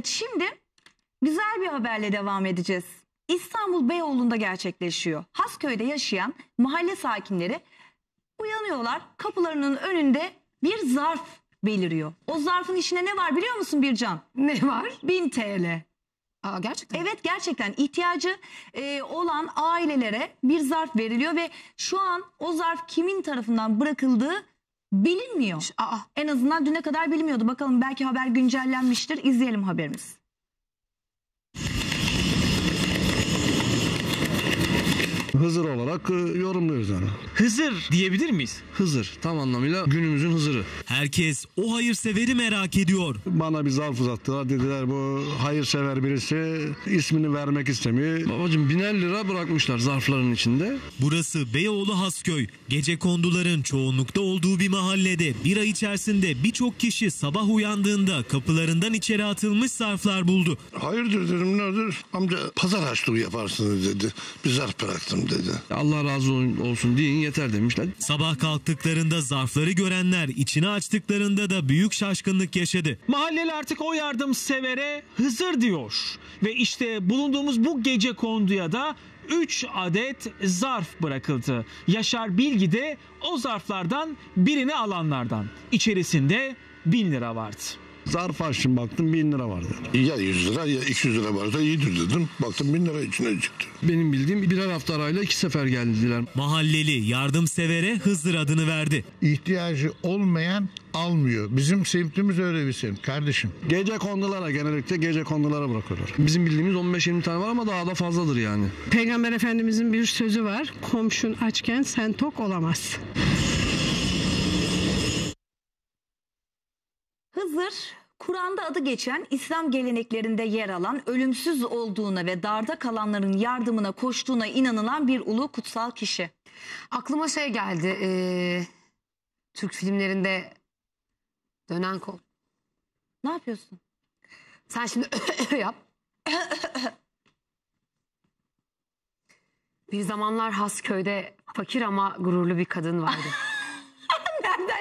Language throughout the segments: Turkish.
Evet şimdi güzel bir haberle devam edeceğiz. İstanbul Beyoğlu'nda gerçekleşiyor. Hasköy'de yaşayan mahalle sakinleri uyanıyorlar. Kapılarının önünde bir zarf beliriyor. O zarfın içine ne var biliyor musun Bircan? Ne var? 1000 TL. Aa, gerçekten. Evet gerçekten ihtiyacı e, olan ailelere bir zarf veriliyor ve şu an o zarf kimin tarafından bırakıldığı bilinmiyor. Aa, En azından düne kadar bilmiyordu. Bakalım belki haber güncellenmiştir. İzleyelim haberimiz. Hızır olarak e, yorumluyoruz yani. Hızır diyebilir miyiz? Hızır tam anlamıyla günümüzün Hızır'ı. Herkes o hayırseveri merak ediyor. Bana bir zarf uzattılar dediler bu hayırsever birisi ismini vermek istemiyor. Babacım biner lira bırakmışlar zarfların içinde. Burası Beyoğlu Hasköy. Gece konduların çoğunlukta olduğu bir mahallede bir ay içerisinde birçok kişi sabah uyandığında kapılarından içeri atılmış zarflar buldu. Hayırdır dedim nedir? Amca pazar açlığı yaparsınız dedi. Bir zarf bıraktım dedi. Allah razı olsun deyin yeter demişler. Sabah kalktıklarında zarfları görenler içini açtıklarında da büyük şaşkınlık yaşadı. Mahalleli artık o yardımsevere Hızır diyor. Ve işte bulunduğumuz bu gece konduya da 3 adet zarf bırakıldı. Yaşar Bilgi de o zarflardan birini alanlardan. İçerisinde 1000 lira vardı. Zarf açtım baktım bin lira vardı. Ya 100 lira ya 200 lira varsa iyidir dedim. Baktım 1000 lira içine çıktı. Benim bildiğim birer hafta arayla iki sefer geldiler. Mahalleli yardımsevere Hızır adını verdi. ihtiyacı olmayan almıyor. Bizim semtimiz öyle bir semt kardeşim. Gece kondulara genellikle gece kondulara bırakıyorlar. Bizim bildiğimiz 15-20 tane var ama daha da fazladır yani. Peygamber Efendimizin bir sözü var. Komşun açken sen tok olamaz. Hızır, Kur'an'da adı geçen İslam geleneklerinde yer alan ölümsüz olduğuna ve darda kalanların yardımına koştuğuna inanılan bir ulu kutsal kişi. aklıma şey geldi. ee, Türk filmlerinde dönen kol. Ne yapıyorsun? Sen şimdi yap. bir zamanlar Hasköy'de fakir ama gururlu bir kadın vardı.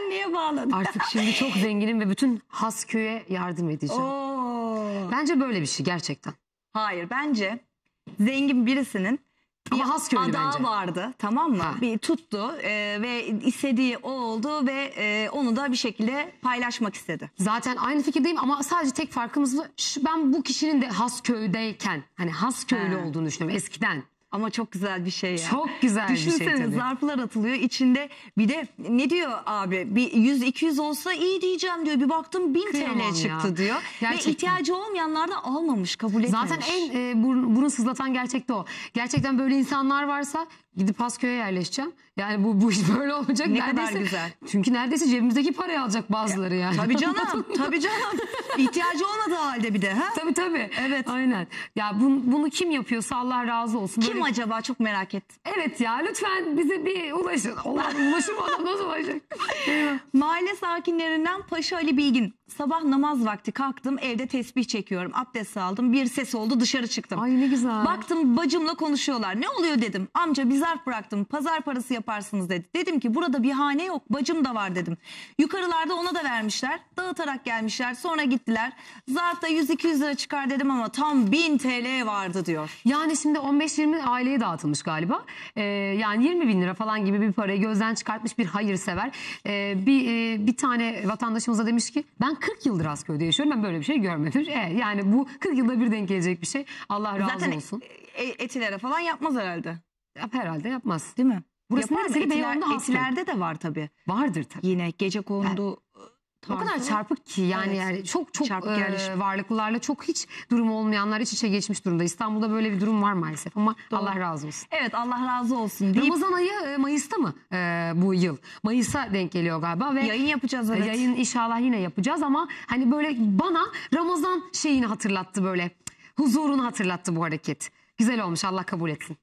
Nereden niye bağladın? Artık şimdi çok zenginim ve bütün Hasköy'e yardım edeceğim. Oo. Bence böyle bir şey gerçekten. Hayır bence zengin birisinin Ama bir Hasköylü adağı bence. vardı tamam mı? Ha. Bir tuttu e, ve istediği o oldu ve e, onu da bir şekilde paylaşmak istedi. Zaten aynı fikirdeyim ama sadece tek farkımız var. Şu, ben bu kişinin de Hasköy'deyken hani Hasköylü Ha. olduğunu düşünüyorum eskiden. Ama çok güzel bir şey ya. Çok güzel bir şey tabii. zarflar atılıyor içinde bir de ne diyor abi bir 100-200 olsa iyi diyeceğim diyor bir baktım 1000 Kıyamam TL çıktı ya. diyor. Gerçekten. Ve ihtiyacı olmayanlar da almamış kabul etmemiş. Zaten en e, burun, burun sızlatan gerçek de o. Gerçekten böyle insanlar varsa gidip Hasköy'e yerleşeceğim. Yani bu, bu iş böyle olacak. Ne kadar güzel. Çünkü neredeyse cebimizdeki parayı alacak bazıları yani. Tabii canım tabii canım ihtiyacı olmadığı halde bir de ha. tabii tabii. Evet. Aynen. Ya bunu, bunu kim yapıyorsa Allah razı olsun. Kim Böyle- acaba çok merak ettim. Evet ya lütfen bize bir ulaşın. Allah ulaşır mı adam nasıl ulaşacak? Mahalle sakinlerinden Paşa Ali Bilgin. Sabah namaz vakti kalktım evde tesbih çekiyorum. Abdest aldım bir ses oldu dışarı çıktım. Ay ne güzel. Baktım bacımla konuşuyorlar. Ne oluyor dedim. Amca bir zarf bıraktım. Pazar parası yaparsınız dedi. Dedim ki burada bir hane yok. Bacım da var dedim. Yukarılarda ona da vermişler. Dağıtarak gelmişler. Sonra gittiler. Zarfta 100-200 lira çıkar dedim ama tam 1000 TL vardı diyor. Yani şimdi 15-20 aileye dağıtılmış galiba. Ee, yani 20 bin lira falan gibi bir parayı gözden çıkartmış bir hayırsever. Ee, bir, e, bir tane vatandaşımıza demiş ki ben 40 yıldır Hasköy'de yaşıyorum ben böyle bir şey görmedim. Evet, yani bu 40 yılda bir denk gelecek bir şey. Allah razı Zaten olsun. e- etilere falan yapmaz herhalde. Yap, herhalde yapmaz. Değil mi? Burası Yapar mı? neresi? Etiler- Beyoğlu'nda. Etilerde de var tabii. Vardır tabii. Yine gece kondu O kadar çarpık ki yani Evet. yani çok çok Çarpık e, yerleşim. varlıklılarla çok hiç durumu olmayanlar iç içe geçmiş durumda. İstanbul'da böyle bir durum var maalesef ama Doğru. Allah razı olsun. Evet Allah razı olsun deyip Ramazan ayı e, Mayıs'ta mı e, bu yıl? Mayıs'a denk geliyor galiba ve yayın yapacağız evet. Yayın inşallah yine yapacağız ama hani böyle bana Ramazan şeyini hatırlattı böyle. Huzurunu hatırlattı bu hareket. Güzel olmuş Allah kabul etsin.